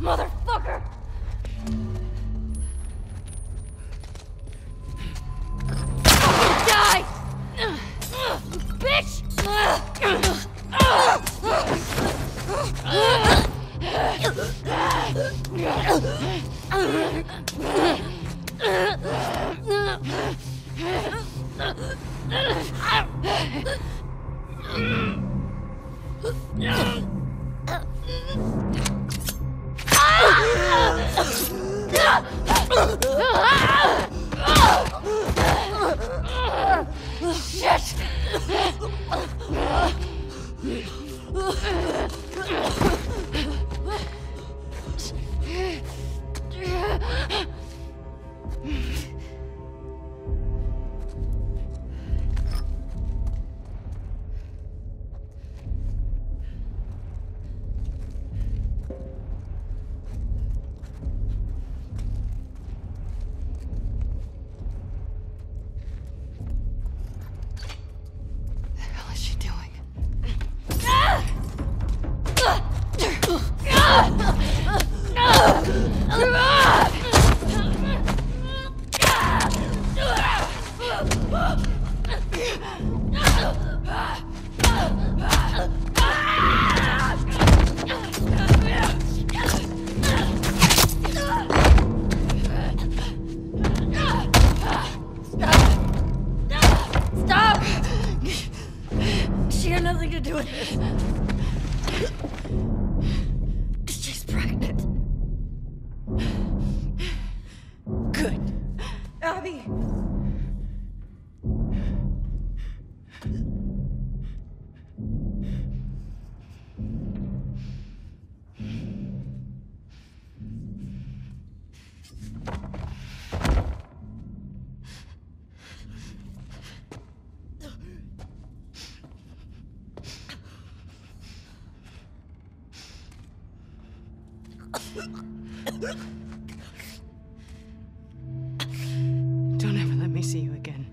Motherfucker! Shit! Mm-hmm. nothing to do with. She's pregnant. Good. Abby! Don't ever let me see you again.